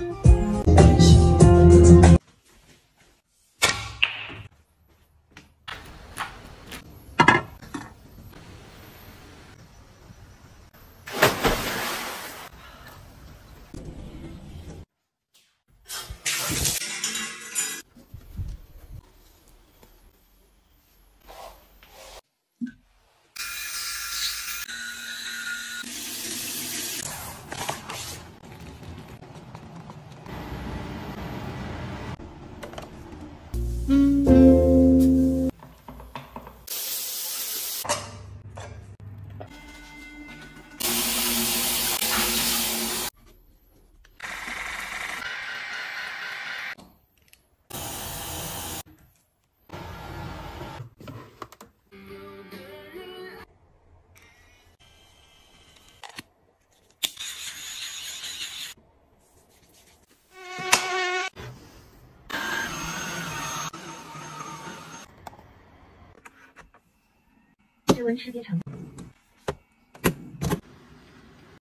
嗯。指纹识别成功。